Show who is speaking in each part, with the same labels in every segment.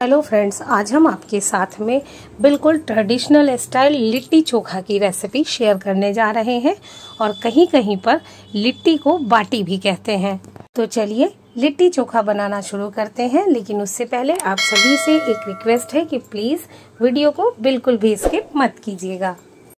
Speaker 1: Hello friends, आज हम आपके साथ में बिल्कुल ट्रेडिशनल स्टाइल लिट्टी चोखा की रेसिपी शेयर करने जा रहे हैं और कहीं कहीं पर लिट्टी को बाटी भी कहते हैं। तो चलिए, लिट्टी चोखा बनाना शुरू करते हैं, लेकिन उससे पहले आप सभी से एक रिक्वेस्ट है कि प्लीज़ वीडियो को बिल्कुल भी स्किप मत कीजिएगा।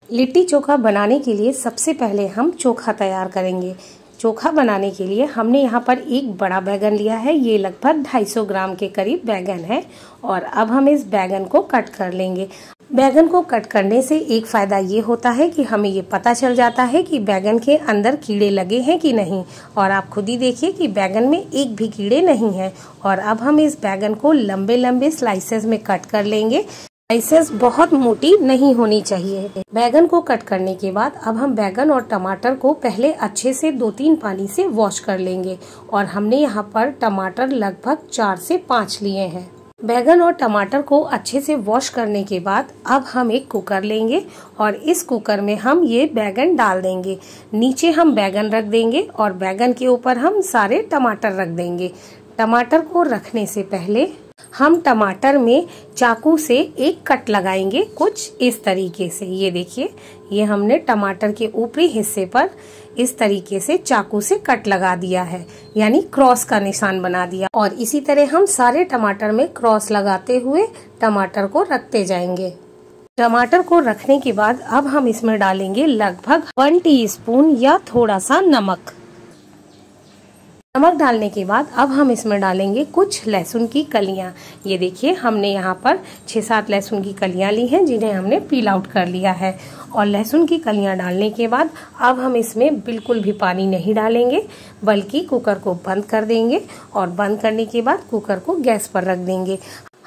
Speaker 1: लिट्टी चोखा बनाने के लिए सबसे पहले हम चोखा तैयार करेंगे। चोखा बनाने के लिए हमने यहाँ पर एक बड़ा बैगन लिया है। ये लगभग 250 ग्राम के करीब बैगन है और अब हम इस बैगन को कट कर लेंगे। बैगन को कट करने से एक फ़ायदा ये होता है कि हमें ये पता चल जाता है कि बैगन के अंदर कीड़े लगे हैं कि नहीं और आप खुद ही देखिए कि बैगन में एक भी कीड़े नहीं हैं और अब हम इस बैगन को लंबे लंबे स्लाइसेस में कट कर लेंगे। स्लाइसेस बहुत मोटी नहीं होनी चाहिए। बैगन को कट करने के बाद अब हम बैगन और टमाटर को पहले अच्छे से दो तीन पानी से वॉश कर लेंगे और हमने यहाँ पर टमाटर लगभग चार से पाँच लिए हैं। बैगन और टमाटर को अच्छे से वॉश करने के बाद अब हम एक कुकर लेंगे और इस कुकर में हम ये बैगन डाल देंगे। नीचे हम बैगन रख देंगे और बैगन के ऊपर हम सारे टमाटर रख देंगे। टमाटर को रखने से पहले हम टमाटर में चाकू से एक कट लगाएँगे कुछ इस तरीके से। ये देखिए, ये हमने टमाटर के ऊपरी हिस्से पर इस तरीके से चाकू से कट लगा दिया है, यानी क्रॉस का निशान बना दिया। और इसी तरह हम सारे टमाटर में क्रॉस लगाते हुए टमाटर को रखते जाएँगे। टमाटर को रखने के बाद अब हम इसमें डालेंगे लगभग वन टीस्पून या थोड़ा सा नमक। नमक डालने के बाद अब हम इसमें डालेंगे कुछ लहसुन की कलियाँ। ये देखिए, हमने यहाँ पर छः सात लहसुन की कलियाँ ली हैं, जिन्हें हमने पील आउट कर लिया है। और लहसुन की कलियाँ डालने के बाद अब हम इसमें बिल्कुल भी पानी नहीं डालेंगे, बल्कि कुकर को बंद कर देंगे और बंद करने के बाद कुकर को गैस पर रख देंगे।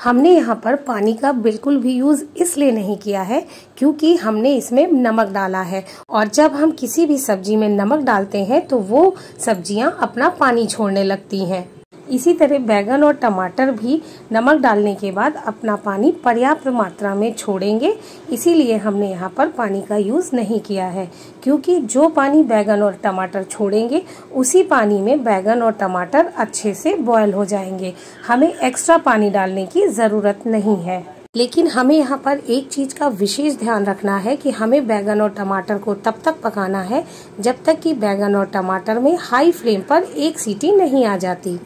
Speaker 1: हमने यहाँ पर पानी का बिल्कुल भी यूज़ इसलिए नहीं किया है क्योंकि हमने इसमें नमक डाला है। और जब हम किसी भी सब्ज़ी में नमक डालते हैं तो वो सब्ज़ियाँ अपना पानी छोड़ने लगती हैं। इसी तरह बैगन और टमाटर भी नमक डालने के बाद अपना पानी पर्याप्त मात्रा में छोड़ेंगे। इसीलिए हमने यहाँ पर पानी का यूज़ नहीं किया है, क्योंकि जो पानी बैगन और टमाटर छोड़ेंगे, उसी पानी में बैगन और टमाटर अच्छे से बॉयल हो जाएँगे। हमें एक्स्ट्रा पानी डालने की ज़रूरत नहीं है। लेकिन हमें यहाँ पर एक चीज़ का विशेष ध्यान रखना है कि हमें बैगन और टमाटर को तब तक पकाना है जब तक कि बैगन और टमाटर में हाई फ्लेम पर एक सीटी नहीं आ जाती।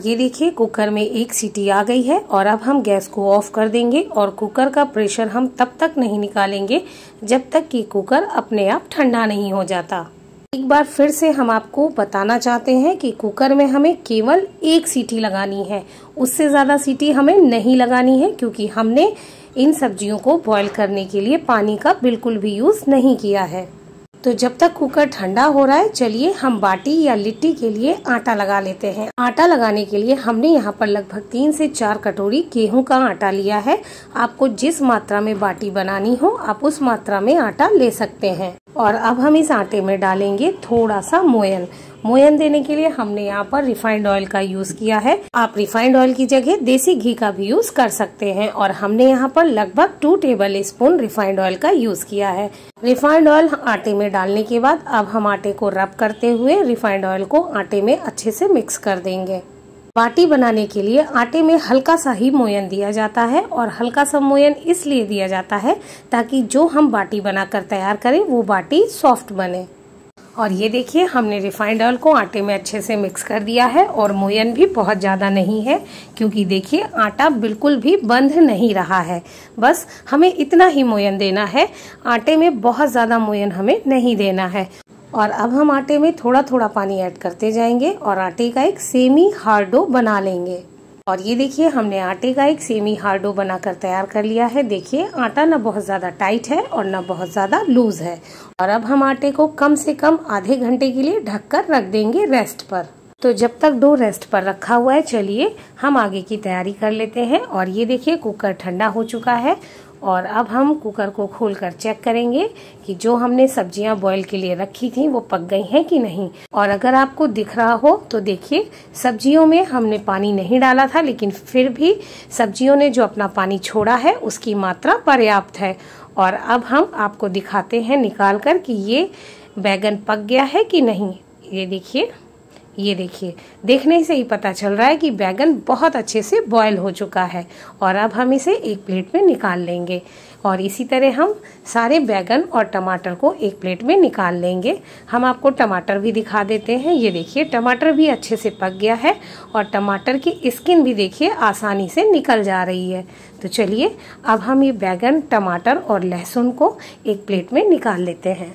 Speaker 1: ये देखिए, कुकर में एक सीटी आ गई है और अब हम गैस को ऑफ़ कर देंगे और कुकर का प्रेशर हम तब तक नहीं निकालेंगे जब तक कि कुकर अपने आप ठंडा नहीं हो जाता। एक बार फिर से हम आपको बताना चाहते हैं कि कुकर में हमें केवल एक सीटी लगानी है। उससे ज़्यादा सीटी हमें नहीं लगानी है क्योंकि हमने इन सब्जियों को बॉईल करने के लिए पानी का बिल्कुल भी यूज़ नहीं किया है। तो जब तक कुकर ठंडा हो रहा है, चलिए हम बाटी या लिट्टी के लिए आटा लगा लेते हैं। आटा लगाने के लिए हमने यहाँ पर लगभग तीन से चार कटोरी गेहूँ का आटा लिया है। आपको जिस मात्रा में बाटी बनानी हो, आप उस मात्रा में आटा ले सकते हैं। और अब हम इस आटे में डालेंगे थोड़ा सा मोयन। मोयन देने के लिए हमने यहाँ पर रिफाइंड ऑयल का यूज़ किया है। आप रिफाइंड ऑयल की जगह देसी घी का भी यूज़ कर सकते हैं और हमने यहाँ पर लगभग two tablespoon refined oil का यूज़ किया है। रिफाइंड ऑयल आटे में डालने के बाद अब हम आटे को रब करते हुए रिफाइंड ऑयल को आटे में अच्छे से मिक्स कर देंगे। बाटी बनाने के लिए आटे में हल्का सा ही मोयन दिया जाता है और हल्का सा मोयन इसलिए दिया जाता है ताकि जो हम बाटी बनाकर तैयार करें, वो बाटी सॉफ्ट बने। और ये देखिए, हमने रिफाइंड ऑयल को आटे में अच्छे से मिक्स कर दिया है और मोयन भी बहुत ज़्यादा नहीं है, क्योंकि देखिए, आटा बिल्कुल भी बंध नहीं रहा है। बस हमें इतना ही मोयन देना है, आटे में बहुत ज़्यादा मोयन हमें नहीं देना है। और अब हम आटे में थोड़ा थोड़ा पानी ऐड करते जाएँगे और आटे का एक सेमी हार्डो बना लेंगे। और ये देखिए, हमने आटे का एक सेमी हार्डो बनाकर तैयार कर लिया है। देखिए, आटा ना बहुत ज़्यादा टाइट है और ना बहुत ज़्यादा लूज है। और अब हम आटे को कम से कम आधे घंटे के लिए ढककर रख देंगे रेस्ट पर। तो जब तक डो रेस्ट पर रखा हुआ है, चलिए हम आगे की तैयारी कर लेते हैं। और ये देखिए, कुकर ठंडा हो चुका है और अब हम कुकर को खोलकर चेक करेंगे कि जो हमने सब्ज़ियाँ बॉईल के लिए रखी थी, वो पक गई हैं कि नहीं। और अगर आपको दिख रहा हो तो देखिए, सब्जियों में हमने पानी नहीं डाला था, लेकिन फिर भी सब्जियों ने जो अपना पानी छोड़ा है, उसकी मात्रा पर्याप्त है। और अब हम आपको दिखाते हैं निकाल कर कि ये बैगन पक गया है कि नहीं। ये देखिए। ये देखिए, देखने से ही पता चल रहा है कि बैगन बहुत अच्छे से बॉयल हो चुका है और अब हम इसे एक प्लेट में निकाल लेंगे। और इसी तरह हम सारे बैगन और टमाटर को एक प्लेट में निकाल लेंगे। हम आपको टमाटर भी दिखा देते हैं। ये देखिए, टमाटर भी अच्छे से पक गया है और टमाटर की स्किन भी देखिए, आसानी से निकल जा रही है। तो चलिए, अब हम ये बैगन, टमाटर और लहसुन को एक प्लेट में निकाल लेते हैं।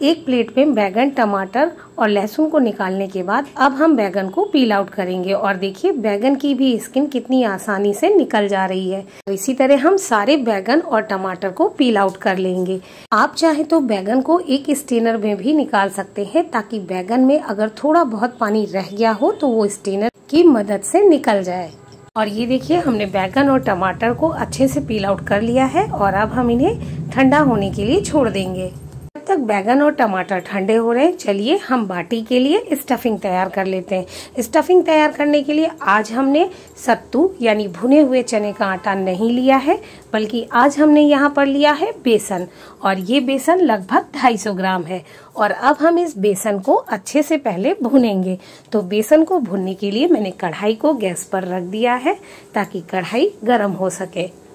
Speaker 1: एक प्लेट में बैगन, टमाटर और लहसुन को निकालने के बाद अब हम बैगन को पील आउट करेंगे। और देखिए, बैगन की भी स्किन कितनी आसानी से निकल जा रही है। तो इसी तरह हम सारे बैगन और टमाटर को पील आउट कर लेंगे। आप चाहे तो बैगन को एक स्टेनर में भी निकाल सकते हैं, ताकि बैगन में अगर थोड़ा बहुत पानी रह गया हो तो वो स्टेनर की मदद से निकल जाए। और ये देखिए, हमने बैगन और टमाटर को अच्छे से पील आउट कर लिया है, और अब हम इन्हें ठंडा होने के लिए छोड़ देंगे। तक बैगन और टमाटर ठंडे हो रहे हैं। चलिए, हम बाटी के लिए स्टफिंग तैयार कर लेते हैं। स्टफिंग तैयार करने के लिए आज हमने सत्तू, यानी भुने हुए चने का आटा नहीं लिया है, बल्कि आज हमने यहाँ पर लिया है बेसन। और ये बेसन लगभग 250 ग्राम है। और अब हम इस बेसन को अच्छे से पहले भुनेंगे। तो बेसन को भुनने के लिए मैंने कढ़ाई को गैस पर रख दिया है, ताकि कढ़ाई गर्म हो सके।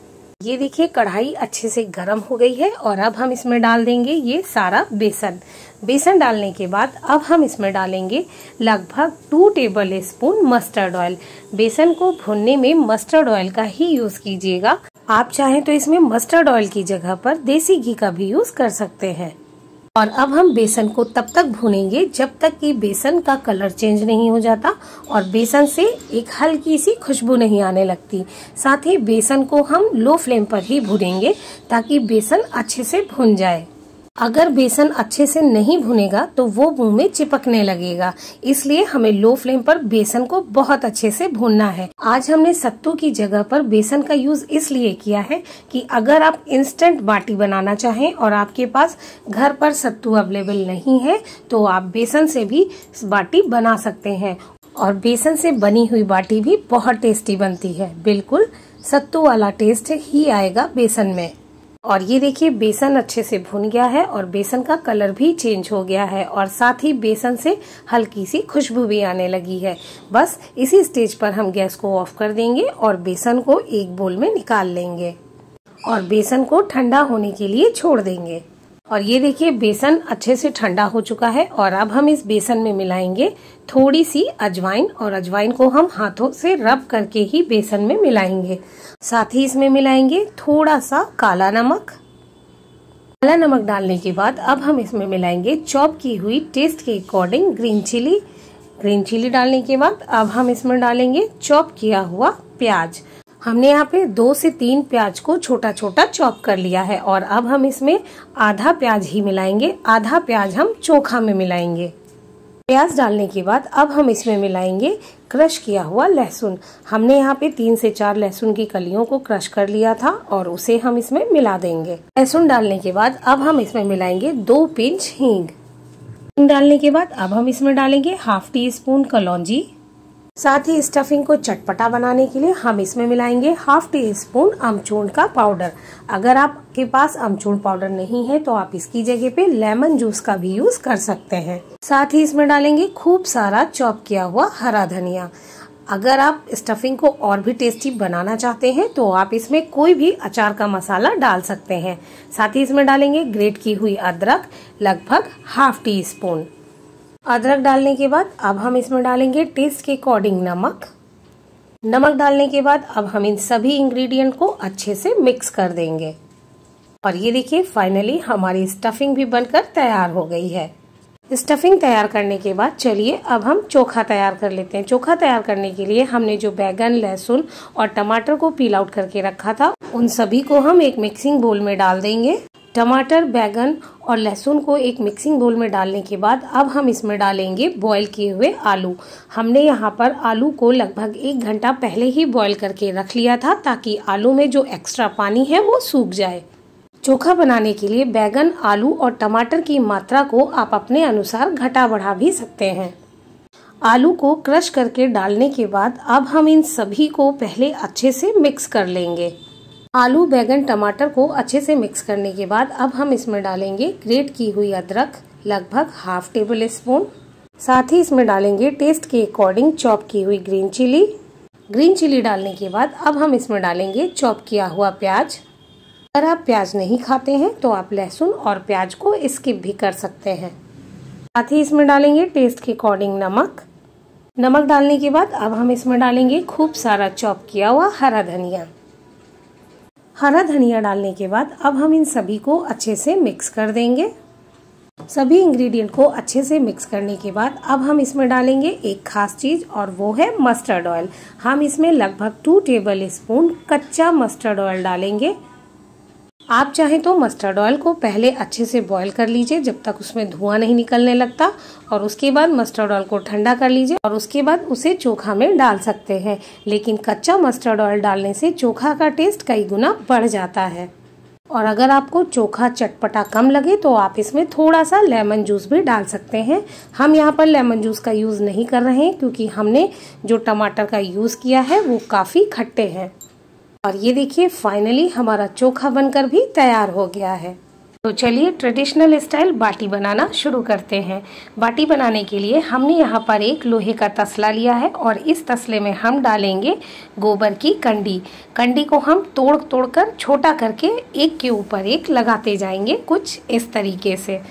Speaker 1: ये देखिए, कढ़ाई अच्छे से गर्म हो गई है और अब हम इसमें डाल देंगे ये सारा बेसन। बेसन डालने के बाद अब हम इसमें डालेंगे लगभग two tablespoon mustard oil बेसन को भुनने में मस्टर्ड ऑयल का ही यूज़ कीजिएगा। आप चाहें तो इसमें मस्टर्ड ऑयल की जगह पर देसी घी का भी यूज़ कर सकते हैं। और अब हम बेसन को तब तक भूनेंगे जब तक कि बेसन का कलर चेंज नहीं हो जाता और बेसन से एक हल्की सी खुशबू नहीं आने लगती। साथ ही बेसन को हम लो फ्लेम पर ही भूनेंगे ताकि बेसन अच्छे से भुन जाए। अगर बेसन अच्छे से नहीं भुनेगा तो वो मुँह में चिपकने लगेगा। इसलिए हमें लो फ्लेम पर बेसन को बहुत अच्छे से भूनना है। आज हमने सत्तू की जगह पर बेसन का यूज़ इसलिए किया है कि अगर आप इंस्टेंट बाटी बनाना चाहें और आपके पास घर पर सत्तू अवेलेबल नहीं है तो आप बेसन से भी बाटी बना सकते हैं। और बेसन से बनी हुई बाटी भी बहुत टेस्टी बनती है। बिल्कुल, सत्तू वाला टेस्ट ही आएगा बेसन में। और ये देखिए, बेसन अच्छे से भुन गया है और बेसन का कलर भी चेंज हो गया है और साथ ही बेसन से हल्की सी खुशबू भी आने लगी है। बस इसी स्टेज पर हम गैस को ऑफ़ कर देंगे और बेसन को एक बोल में निकाल लेंगे और बेसन को ठंडा होने के लिए छोड़ देंगे। और ये देखिए, बेसन अच्छे से ठंडा हो चुका है और अब हम इस बेसन में मिलाएँगे थोड़ी सी अजवाइन और अजवाइन को हम हाथों से रब करके ही बेसन में मिलाएँगे। साथ ही इसमें मिलाएँगे थोड़ा सा काला नमक। काला नमक डालने के बाद अब हम इसमें मिलाएँगे चॉप की हुई टेस्ट के according green chilli. Green chilli डालने के बाद अब हम इसमें डालेंगे चॉप किया हुआ प्याज। हमने यहाँ पे दो से तीन प्याज को छोटा छोटा चॉप कर लिया है और अब हम इसमें आधा प्याज ही मिलाएँगे। आधा प्याज हम चोखा में मिलाएँगे। प्याज डालने के बाद अब हम इसमें मिलाएँगे क्रश किया हुआ लहसुन। हमने यहाँ पे तीन से चार लहसुन की कलियों को क्रश कर लिया था और उसे हम इसमें मिला देंगे। लहसुन डालने के बाद अब हम इसमें मिलाएँगे दो पिंच हींग। डालने के बाद अब हम इसमें डालेंगे हाफ़ टी स्पून कलौजी। साथ ही स्टफिंग को चटपटा बनाने के लिए हम इसमें मिलाएँगे हाफ़ टी स्पून अमचूर्ण का पाउडर अगर आपके पास अमचूर्ण पाउडर नहीं है तो आप इसकी जगह पे लेमन जूस का भी यूज़ कर सकते हैं। साथ ही इसमें डालेंगे खूब सारा चॉप किया हुआ हरा धनिया। अगर आप स्टफिंग को और भी टेस्टी बनाना चाहते हैं तो आप इसमें कोई भी अचार का मसाला डाल सकते हैं। साथ ही इसमें डालेंगे ग्रेट की हुई अदरक, लगभग हाफ़ टी स्पून अदरक डालने के बाद अब हम इसमें डालेंगे टेस्ट के अकॉर्डिंग नमक। नमक डालने के बाद अब हम इन सभी इंग्रेडिएंट को अच्छे से मिक्स कर देंगे। और ये देखिए फाइनली हमारी स्टफिंग भी बनकर तैयार हो गई है। स्टफिंग तैयार करने के बाद चलिए, अब हम चोखा तैयार कर लेते हैं। चोखा तैयार करने के लिए हमने जो बैगन, लहसुन और टमाटर को पील आउट करके रखा था, उन सभी को हम एक मिक्सिंग बोल में डाल देंगे। टमाटर, बैगन और लहसुन को एक मिक्सिंग बोल में डालने के बाद अब हम इसमें डालेंगे बॉईल किए हुए आलू। हमने यहाँ पर आलू को लगभग एक घंटा पहले ही बॉईल करके रख लिया था ताकि आलू में जो एक्स्ट्रा पानी है वो सूख जाए। चोखा बनाने के लिए बैगन, आलू और टमाटर की मात्रा को आप अपने अनुसार घटा बढ़ा भी सकते हैं। आलू को क्रश करके डालने के बाद अब हम इन सभी को पहले अच्छे से मिक्स कर लेंगे। आलू, बैगन, टमाटर को अच्छे से मिक्स करने के बाद अब हम इसमें डालेंगे ग्रेट की हुई अदरक, लगभग हाफ़ टेबल स्पून साथ ही इसमें डालेंगे टेस्ट के अकॉर्डिंग चॉप की हुई ग्रीन चिली। ग्रीन चिली डालने के बाद अब हम इसमें डालेंगे चॉप किया हुआ प्याज। अगर आप प्याज नहीं खाते हैं तो आप लहसुन और प्याज को स्किप भी कर सकते हैं। साथ ही इसमें डालेंगे टेस्ट के अकॉर्डिंग नमक। नमक डालने के बाद अब हम इसमें डालेंगे खूब सारा चॉप किया हुआ हरा धनिया। हरा धनिया डालने के बाद अब हम इन सभी को अच्छे से मिक्स कर देंगे। सभी इंग्रेडिएंट को अच्छे से मिक्स करने के बाद अब हम इसमें डालेंगे एक खास चीज़ और वो है मस्टर्ड ऑयल हम इसमें लगभग टू टेबल स्पून कच्चा मस्टर्ड ऑयल डालेंगे। आप चाहें तो मस्टर्ड ऑयल को पहले अच्छे से बॉईल कर लीजिए जब तक उसमें धुआँ नहीं निकलने लगता और उसके बाद मस्टर्ड ऑयल को ठंडा कर लीजिए और उसके बाद उसे चोखा में डाल सकते हैं। लेकिन कच्चा मस्टर्ड ऑयल डालने से चोखा का टेस्ट कई गुना बढ़ जाता है। और अगर आपको चोखा चटपटा कम लगे तो आप इसमें थोड़ा सा लेमन जूस भी डाल सकते हैं। हम यहाँ पर लेमन जूस का यूज़ नहीं कर रहे हैं क्योंकि हमने जो टमाटर का यूज़ किया है वो काफ़ी खट्टे हैं। और ये देखिए फाइनली हमारा चोखा बनकर भी तैयार हो गया है। तो चलिए ट्रेडिशनल स्टाइल बाटी बनाना शुरू करते हैं। बाटी बनाने के लिए हमने यहाँ पर एक लोहे का तसला लिया है और इस तसले में हम डालेंगे गोबर की कंडी। कंडी को हम तोड़ तोड़ कर, छोटा करके एक के ऊपर एक लगाते जाएँगे कुछ इस तरीके से।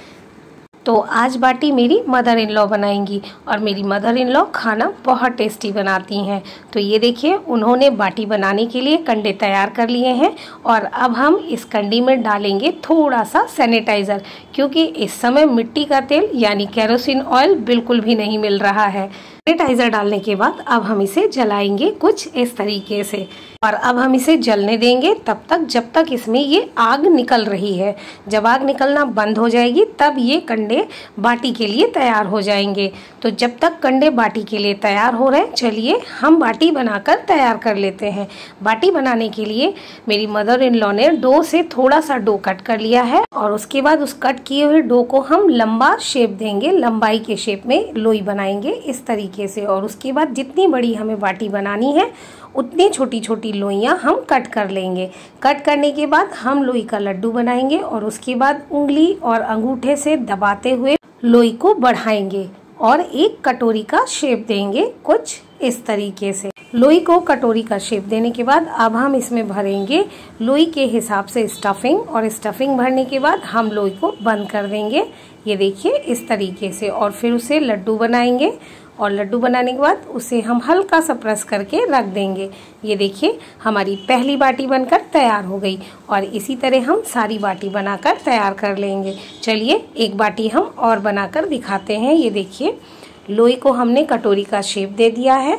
Speaker 1: तो आज बाटी मेरी मदर इन लॉ बनाएँगी और मेरी मदर इन लॉ खाना बहुत टेस्टी बनाती हैं। तो ये देखिए, उन्होंने बाटी बनाने के लिए कंडे तैयार कर लिए हैं और अब हम इस कंडी में डालेंगे थोड़ा सा सैनिटाइज़र क्योंकि इस समय मिट्टी का तेल यानी कैरोसिन ऑयल बिल्कुल भी नहीं मिल रहा है। सैनिटाइजर डालने के बाद अब हम इसे जलाएँगे कुछ इस तरीके से। और अब हम इसे जलने देंगे, तब तक जब तक इसमें ये आग निकल रही है। जब आग निकलना बंद हो जाएगी, तब ये कंडे बाटी के लिए तैयार हो जाएँगे। तो जब तक कंडे बाटी के लिए तैयार हो रहे हैं, चलिए हम बाटी बनाकर तैयार कर लेते हैं। बाटी बनाने के लिए मेरी मदर इन लॉ ने डो से थोड़ा सा डो कट कर लिया है और उसके बाद उस कट किए हुए डो को हम लंबा शेप देंगे, लंबाई के शेप में लोई बनाएँगे इस तरीके से। और उसके बाद जितनी बड़ी हमें बाटी बनानी है उतनी छोटी छोटी लोइयाँ हम कट कर लेंगे। कट करने के बाद हम लोई का लड्डू बनाएँगे और उसके बाद उंगली और अंगूठे से दबाते हुए लोई को बढ़ाएँगे और एक कटोरी का शेप देंगे कुछ इस तरीके से। लोई को कटोरी का शेप देने के बाद अब हम इसमें भरेंगे लोई के हिसाब से स्टफिंग और स्टफिंग भरने के बाद हम लोई को बंद कर देंगे। ये देखिए इस तरीके से और फिर उसे लड्डू बनाएँगे। और लड्डू बनाने के बाद उसे हम हल्का सा प्रेस करके रख देंगे। ये देखिए, हमारी पहली बाटी बनकर तैयार हो गई और इसी तरह हम सारी बाटी बनाकर तैयार कर लेंगे। चलिए, एक बाटी हम और बनाकर दिखाते हैं। ये देखिए लोई को हमने कटोरी का शेप दे दिया है।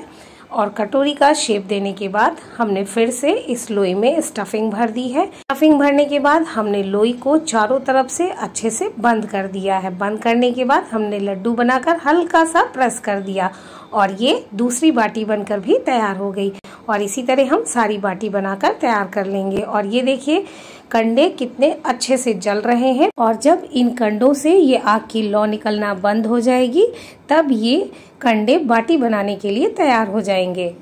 Speaker 1: और कटोरी का शेप देने के बाद हमने फिर से इस लोई में स्टफिंग भर दी है। स्टफिंग भरने के बाद हमने लोई को चारों तरफ़ से अच्छे से बंद कर दिया है। बंद करने के बाद हमने लड्डू बनाकर हल्का सा प्रेस कर दिया और ये दूसरी बाटी बनकर भी तैयार हो गई। और इसी तरह हम सारी बाटी बनाकर तैयार कर लेंगे। और ये देखिए कंडे कितने अच्छे से जल रहे हैं और जब इन कंडों से ये आग की लौ निकलना बंद हो जाएगी, तब ये कंडे बाटी बनाने के लिए तैयार हो जाएँगे।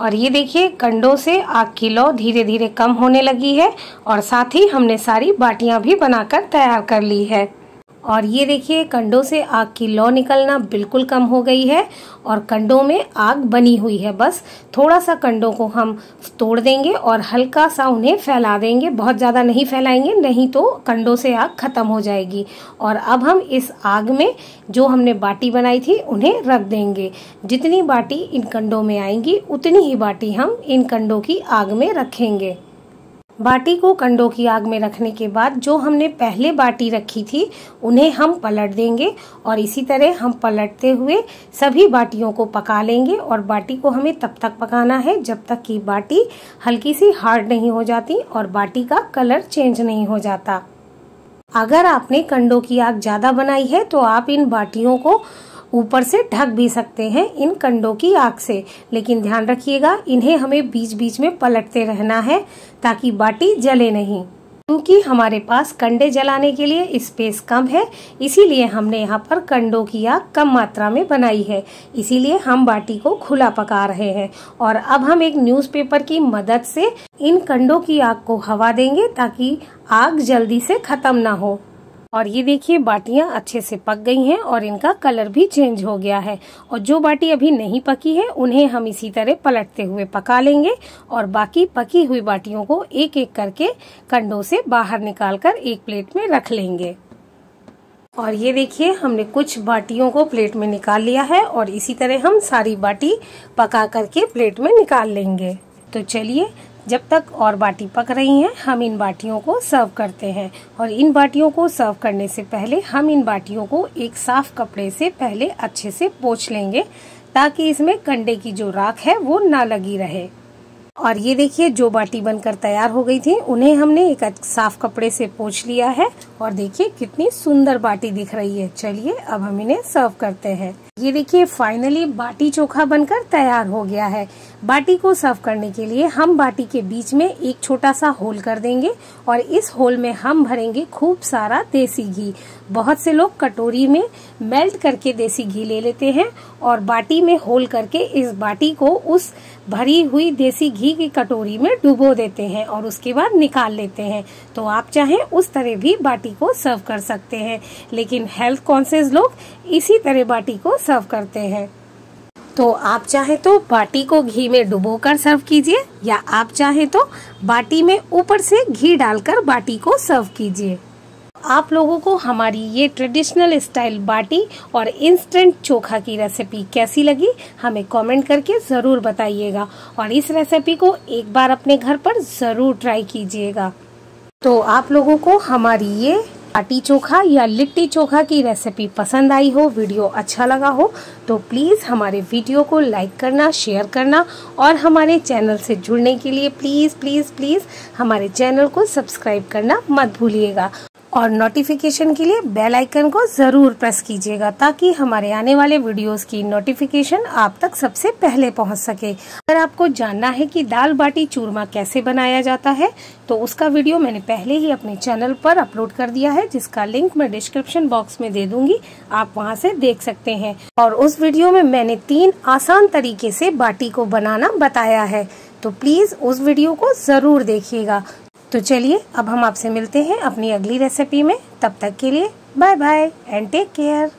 Speaker 1: और ये देखिए, कंडों से आग की लौ धीरे धीरे कम होने लगी है और साथ ही हमने सारी बाटियाँ भी बनाकर तैयार कर ली है। और ये देखिए, कंडों से आग की लौ निकलना बिल्कुल कम हो गई है और कंडों में आग बनी हुई है। बस थोड़ा सा कंडों को हम तोड़ देंगे और हल्का सा उन्हें फैला देंगे। बहुत ज़्यादा नहीं फैलाएँगे, नहीं तो कंडों से आग खत्म हो जाएगी। और अब हम इस आग में जो हमने बाटी बनाई थी, उन्हें रख देंगे। जितनी बाटी इन कंडों में आएँगी, उतनी ही बाटी हम इन कंडों की आग में रखेंगे। बाटी को कंडों की आग में रखने के बाद जो हमने पहले बाटी रखी थी, उन्हें हम पलट देंगे और इसी तरह हम पलटते हुए सभी बाटियों को पका लेंगे और बाटी को हमें तब तक पकाना है जब तक कि बाटी हल्की सी हार्ड नहीं हो जाती और बाटी का कलर चेंज नहीं हो जाता। अगर आपने कंडों की आग ज़्यादा बनाई है तो आप इन बाटियों को ऊपर से ढक भी सकते हैं इन कंडों की आग से। लेकिन ध्यान रखिएगा, इन्हें हमें बीच बीच में पलटते रहना है, ताकि बाटी जले नहीं। क्योंकि हमारे पास कंडे जलाने के लिए स्पेस कम है, इसीलिए हमने यहाँ पर कंडों की आग कम मात्रा में बनाई है। इसीलिए हम बाटी को खुला पका रहे हैं। और अब हम एक न्यूज़पेपर की मदद से इन कंडों की आग को हवा देंगे, ताकि आग जल्दी से खत्म ना हो। और ये देखिए, बाटियाँ अच्छे से पक गई हैं और इनका कलर भी चेंज हो गया है। और जो बाटी अभी नहीं पकी है, उन्हें हम इसी तरह पलटते हुए पका लेंगे और बाकी पकी हुई बाटियों को एक एक करके कंडों से बाहर निकालकर एक प्लेट में रख लेंगे। और ये देखिए, हमने कुछ बाटियों को प्लेट में निकाल लिया है और इसी तरह हम सारी बाटी पका करके प्लेट में निकाल लेंगे। तो चलिए जब तक और बाटी पक रही हैं, हम इन बाटियों को सर्व करते हैं। और इन बाटियों को सर्व करने से पहले हम इन बाटियों को एक साफ़ कपड़े से पहले अच्छे से पोछ लेंगे, ताकि इसमें कंडे की जो राख है, वो ना लगी रहे। और ये देखिए, जो बाटी बनकर तैयार हो गई थी, उन्हें हमने एक साफ़ कपड़े से पोछ लिया है। और देखिए, कितनी सुंदर बाटी दिख रही है। चलिए, अब हम इन्हें सर्व करते हैं। ये देखिए फाइनली बाटी चोखा बनकर तैयार हो गया है। बाटी को सर्व करने के लिए हम बाटी के बीच में एक छोटा सा होल कर देंगे और इस होल में हम भरेंगे खूब सारा देसी घी। बहुत से लोग कटोरी में मेल्ट करके देसी घी ले लेते हैं और बाटी में होल करके इस बाटी को उस भरी हुई देसी घी की कटोरी में डुबो देते हैं और उसके बाद निकाल लेते हैं। तो आप चाहें उस तरह भी बाटी को सर्व कर सकते हैं, लेकिन हेल्थ कॉन्सियस लोग इसी तरह बाटी को सर्व करते हैं। तो आप चाहे तो बाटी को घी में डुबो कर सर्व कीजिए, या आप चाहे तो बाटी में ऊपर से घी डालकर बाटी को सर्व कीजिए। आप लोगों को हमारी ये ट्रेडिशनल स्टाइल बाटी और इंस्टेंट चोखा की रेसिपी कैसी लगी, हमें कमेंट करके ज़रूर बताइएगा। और इस रेसिपी को एक बार अपने घर पर ज़रूर ट्राई कीजिएगा। तो आप लोगों को हमारी ये बाटी चोखा या लिट्टी चोखा की रेसिपी पसंद आई हो, वीडियो अच्छा लगा हो तो प्लीज़ हमारे वीडियो को लाइक करना शेयर करना और हमारे चैनल से जुड़ने के लिए प्लीज़ प्लीज़ प्लीज़ हमारे चैनल को सब्सक्राइब करना मत भूलिएगा। और नोटिफिकेशन के लिए बेल आइकन को ज़रूर प्रेस कीजिएगा ताकि हमारे आने वाले वीडियोस की नोटिफिकेशन आप तक सबसे पहले पहुँच सके। अगर आपको जानना है कि दाल बाटी चूरमा कैसे बनाया जाता है तो उसका वीडियो मैंने पहले ही अपने चैनल पर अपलोड कर दिया है, जिसका लिंक मैं डिस्क्रिप्शन बॉक्स में दे दूँगी। आप वहाँ से देख सकते हैं। और उस वीडियो में मैंने तीन आसान तरीके से बाटी को बनाना बताया है। तो प्लीज़ उस वीडियो को ज़रूर देखिएगा। तो चलिए, अब हम आपसे मिलते हैं अपनी अगली रेसिपी में। तब तक के लिए bye bye and take care